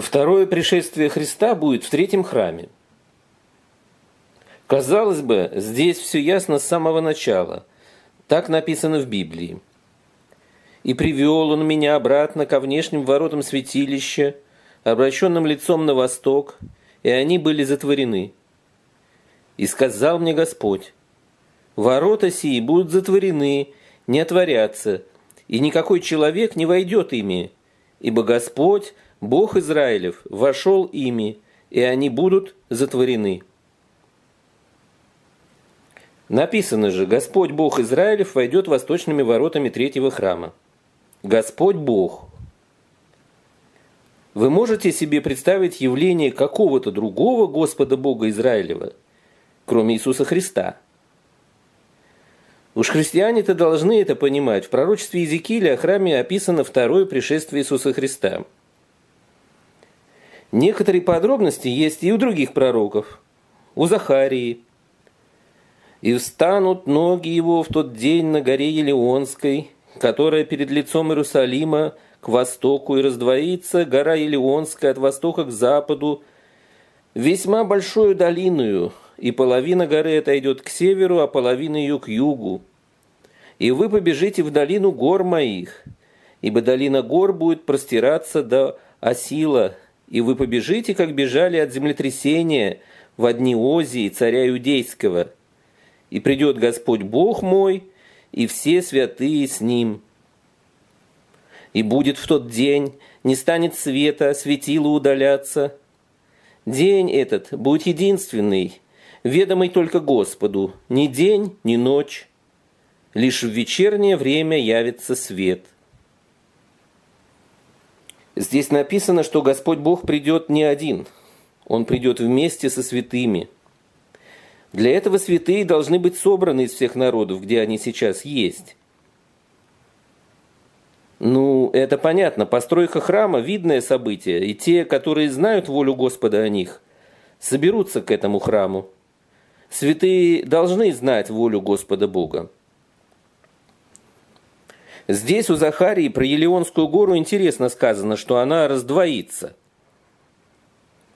Второе пришествие Христа будет в третьем храме. Казалось бы, здесь все ясно с самого начала. Так написано в Библии. «И привел он меня обратно ко внешним воротам святилища, обращенным лицом на восток, и они были затворены. И сказал мне Господь, ворота сии будут затворены, не отворятся, и никакой человек не войдет ими, ибо Господь, Бог Израилев, вошел ими, и они будут затворены. Написано же, Господь Бог Израилев войдет восточными воротами третьего храма. Господь Бог. Вы можете себе представить явление какого-то другого Господа Бога Израилева, кроме Иисуса Христа? Уж христиане-то должны это понимать. В пророчестве Иезекииля о храме описано второе пришествие Иисуса Христа. Некоторые подробности есть и у других пророков. У Захарии. «И встанут ноги его в тот день на горе Елеонской, которая перед лицом Иерусалима к востоку, и раздвоится гора Елеонская от востока к западу, весьма большую долиною, и половина горы отойдет к северу, а половина ее к югу. И вы побежите в долину гор моих, ибо долина гор будет простираться до Осила, и вы побежите, как бежали от землетрясения в одни Озии, царя Иудейского. И придет Господь Бог мой, и все святые с ним. И будет в тот день, не станет света, светило удаляться. День этот будет единственный, ведомый только Господу, ни день, ни ночь. Лишь в вечернее время явится свет. Здесь написано, что Господь Бог придет не один. Он придет вместе со святыми. Для этого святые должны быть собраны из всех народов, где они сейчас есть. Ну, это понятно. Постройка храма – видное событие, и те, которые знают волю Господа о них, соберутся к этому храму. Святые должны знать волю Господа Бога. Здесь у Захарии про Елеонскую гору интересно сказано, что она раздвоится.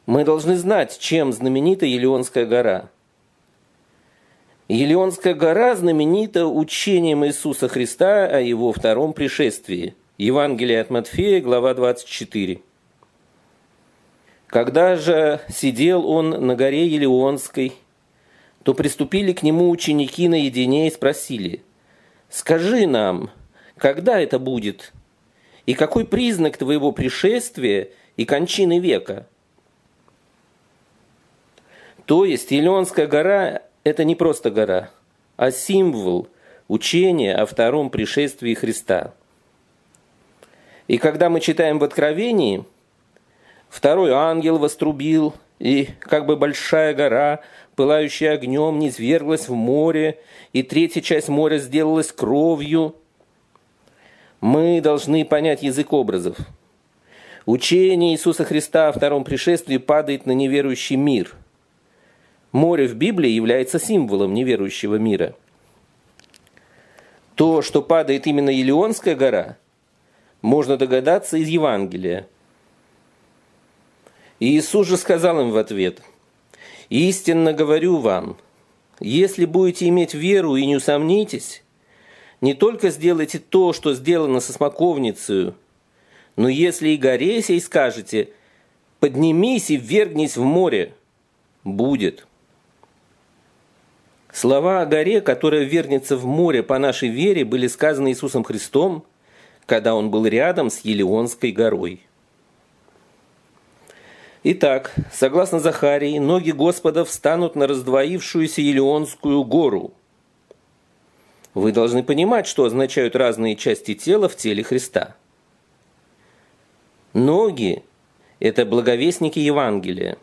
Мы должны знать, чем знаменита Елеонская гора. Елеонская гора знаменита учением Иисуса Христа о его втором пришествии. Евангелие от Матфея, глава 24. Когда же сидел он на горе Елеонской, то приступили к нему ученики наедине и спросили, «Скажи нам, когда это будет? И какой признак твоего пришествия и кончины века? То есть Елеонская гора – это не просто гора, а символ учения о втором пришествии Христа. И когда мы читаем в Откровении, второй ангел вострубил, и как бы большая гора, пылающая огнем, низверглась в море, и третья часть моря сделалась кровью – мы должны понять язык образов. Учение Иисуса Христа о втором пришествии падает на неверующий мир. Море в Библии является символом неверующего мира. То, что падает именно Елеонская гора, можно догадаться из Евангелия. И Иисус же сказал им в ответ, «Истинно говорю вам, если будете иметь веру и не усомнитесь, не только сделайте то, что сделано со смоковницей, но если и горе сей скажете, поднимись и ввергнись в море, будет. Слова о горе, которая вернется в море по нашей вере, были сказаны Иисусом Христом, когда Он был рядом с Елеонской горой. Итак, согласно Захарии, ноги Господа встанут на раздвоившуюся Елеонскую гору – вы должны понимать, что означают разные части тела в теле Христа. Ноги – это благовестники Евангелия.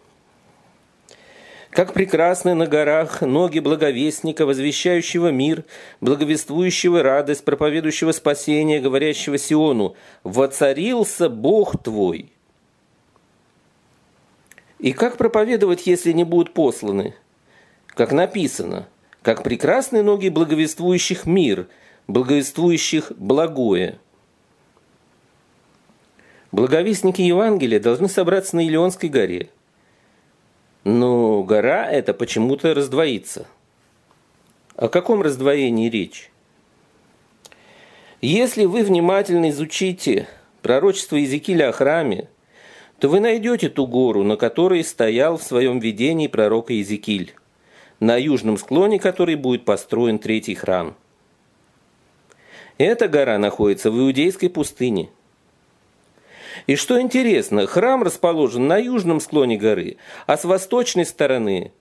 Как прекрасны на горах ноги благовестника, возвещающего мир, благовествующего радость, проповедующего спасение, говорящего Сиону «Воцарился Бог твой». И как проповедовать, если не будут посланы? Как написано – как прекрасны ноги благовествующих мир, благовествующих благое. Благовестники Евангелия должны собраться на Илионской горе. Но гора эта почему-то раздвоится. О каком раздвоении речь? Если вы внимательно изучите пророчество Иезекииля о храме, то вы найдете ту гору, на которой стоял в своем видении пророк Иезекииль, на южном склоне которой будет построен третий храм. Эта гора находится в Иудейской пустыне. И что интересно, храм расположен на южном склоне горы, а с восточной стороны,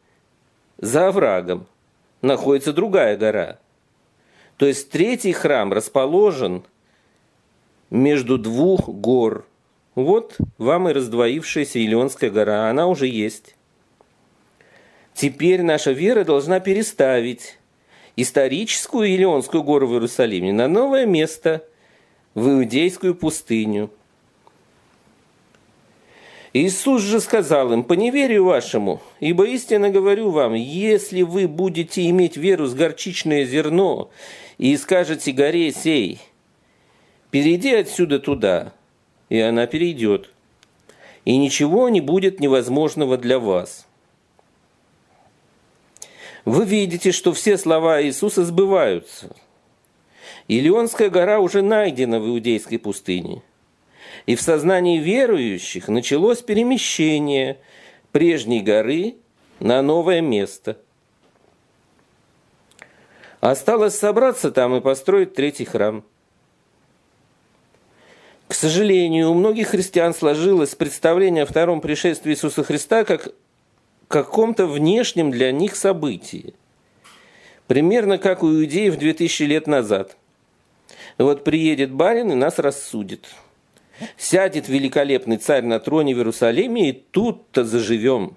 за оврагом, находится другая гора. То есть третий храм расположен между двух гор – вот вам и раздвоившаяся Илионская гора, она уже есть. Теперь наша вера должна переставить историческую Илионскую гору в Иерусалиме на новое место, в Иудейскую пустыню. Иисус же сказал им, по неверию вашему, ибо истинно говорю вам, если вы будете иметь веру с горчичное зерно и скажете горе сей, перейди отсюда туда, и она перейдет. И ничего не будет невозможного для вас. Вы видите, что все слова Иисуса сбываются. Илионская гора уже найдена в Иудейской пустыне. И в сознании верующих началось перемещение прежней горы на новое место. Осталось собраться там и построить третий храм – к сожалению, у многих христиан сложилось представление о втором пришествии Иисуса Христа как каком-то внешнем для них событии. Примерно как у иудеев 2000 лет назад. Вот приедет барин и нас рассудит. Сядет великолепный царь на троне в Иерусалиме, и тут-то заживем.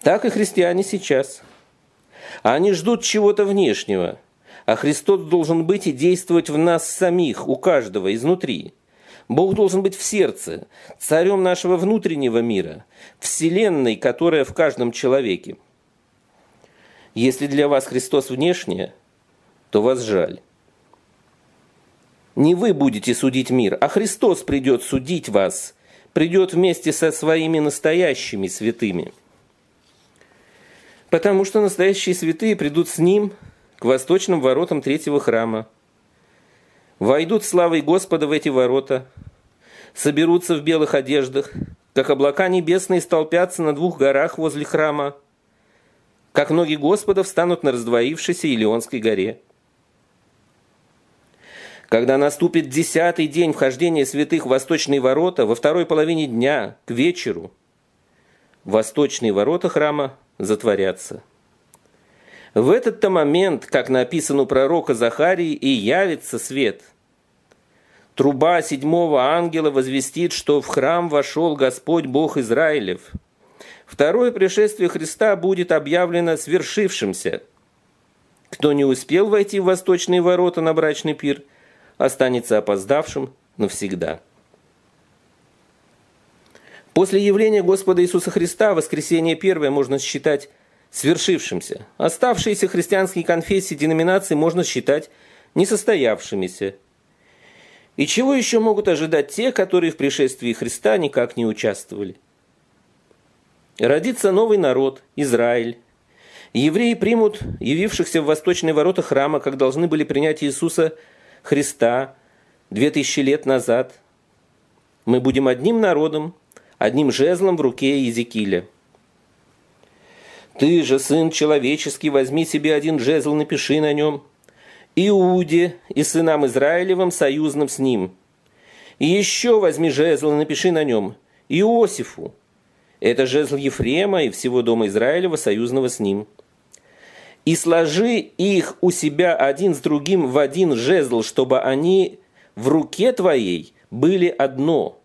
Так и христиане сейчас. Они ждут чего-то внешнего – а Христос должен быть и действовать в нас самих, у каждого, изнутри. Бог должен быть в сердце, царем нашего внутреннего мира, вселенной, которая в каждом человеке. Если для вас Христос внешне, то вас жаль. Не вы будете судить мир, а Христос придет судить вас, придет вместе со своими настоящими святыми. Потому что настоящие святые придут с Ним – к восточным воротам третьего храма. Войдут славой Господа в эти ворота, соберутся в белых одеждах, как облака небесные столпятся на двух горах возле храма, как ноги Господа встанут на раздвоившейся Илионской горе. Когда наступит десятый день вхождения святых в восточные ворота, во второй половине дня, к вечеру, восточные ворота храма затворятся – в этот-то момент, как написано у пророка Захарии, и явится свет. Труба седьмого ангела возвестит, что в храм вошел Господь Бог Израилев. Второе пришествие Христа будет объявлено свершившимся. Кто не успел войти в восточные ворота на брачный пир, останется опоздавшим навсегда. После явления Господа Иисуса Христа воскресение первое можно считать свершившимся. Оставшиеся христианские конфессии деноминации можно считать несостоявшимися. И чего еще могут ожидать те, которые в пришествии Христа никак не участвовали? Родится новый народ, Израиль. Евреи примут явившихся в восточные ворота храма, как должны были принять Иисуса Христа две тысячи лет назад. Мы будем одним народом, одним жезлом в руке Иезекииля. Ты же, сын человеческий, возьми себе один жезл, напиши на нем. Иуде и сынам Израилевым, союзным с ним. И еще возьми жезл и напиши на нем. Иосифу. Это жезл Ефрема и всего дома Израилева, союзного с ним. И сложи их у себя один с другим в один жезл, чтобы они в руке твоей были одно –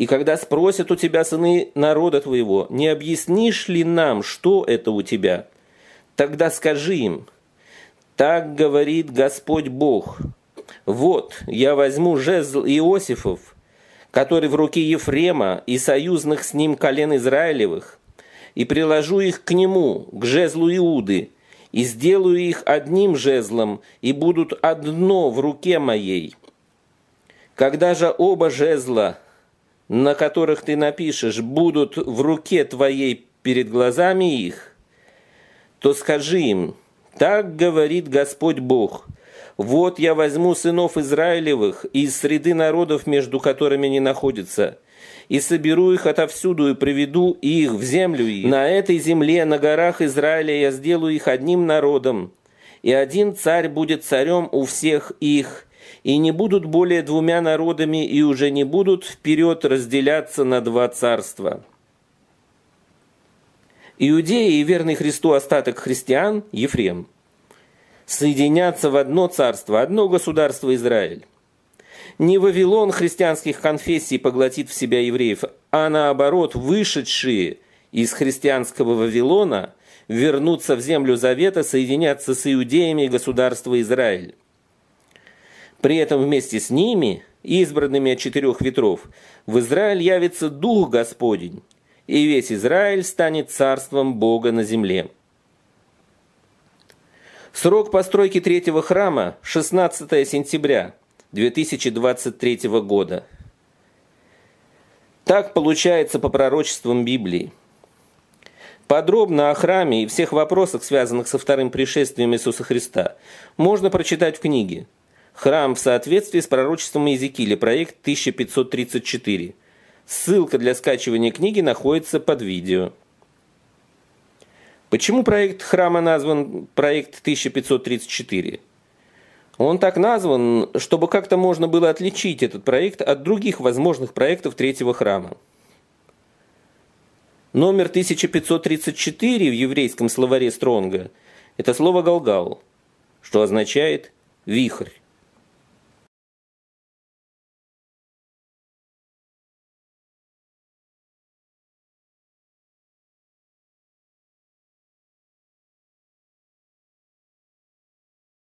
и когда спросят у тебя сыны народа твоего, не объяснишь ли нам, что это у тебя? Тогда скажи им, так говорит Господь Бог. Вот, я возьму жезл Иосифов, который в руке Ефрема и союзных с ним колен Израилевых, и приложу их к нему, к жезлу Иуды, и сделаю их одним жезлом, и будут одно в руке моей. Когда же оба жезла, на которых ты напишешь, будут в руке твоей перед глазами их, то скажи им, так говорит Господь Бог, вот я возьму сынов Израилевых из среды народов, между которыми они находятся, и соберу их отовсюду и приведу их в землю их. На этой земле, на горах Израиля я сделаю их одним народом, и один царь будет царем у всех их, и не будут более двумя народами, и уже не будут вперед разделяться на два царства. Иудеи и верный Христу остаток христиан, Ефрем, соединятся в одно царство, одно государство Израиль. Не Вавилон христианских конфессий поглотит в себя евреев, а наоборот, вышедшие из христианского Вавилона вернутся в землю завета, соединятся с иудеями государства Израиль. При этом вместе с ними, избранными от четырех ветров, в Израиль явится Дух Господень, и весь Израиль станет царством Бога на земле. Срок постройки третьего храма – 16 сентября 2023 года. Так получается по пророчествам Библии. Подробно о храме и всех вопросах, связанных со вторым пришествием Иисуса Христа, можно прочитать в книге «Храм в соответствии с пророчеством Иезекииля», проект 1534. Ссылка для скачивания книги находится под видео. Почему проект храма назван проект 1534? Он так назван, чтобы как-то можно было отличить этот проект от других возможных проектов третьего храма. Номер 1534 в еврейском словаре Стронга – это слово «галгал», что означает «вихрь».